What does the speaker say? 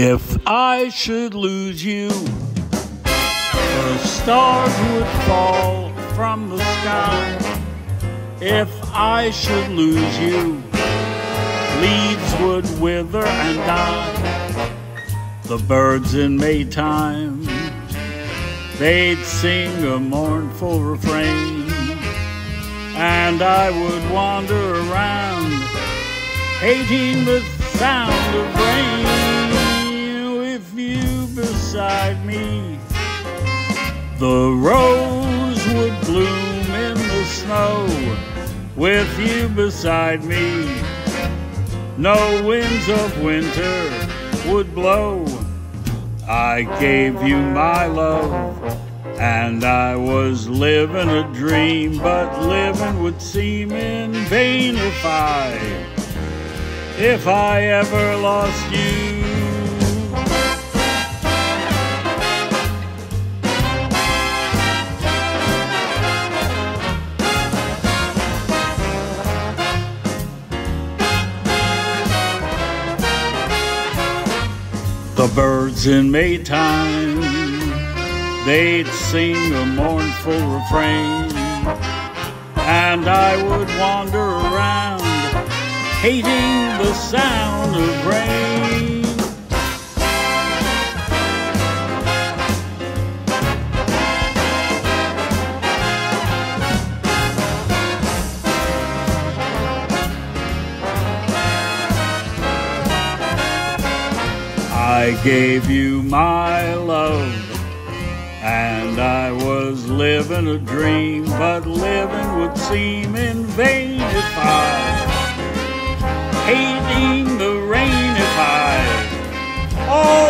If I should lose you, the stars would fall from the sky. If I should lose you, leaves would wither and die. The birds in Maytime, they'd sing a mournful refrain, and I would wander around, hating the sound of rain me. The rose would bloom in the snow with you beside me. No winds of winter would blow. I gave you my love, and I was living a dream, but living would seem in vain if I, if I ever lost you. The birds in Maytime, they'd sing a mournful refrain, and I would wander around, hating the sound of rain. I gave you my love, and I was living a dream, but living would seem in vain if I hating the rain if I oh